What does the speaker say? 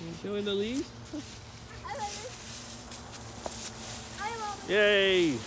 Enjoying the leaves? Yay!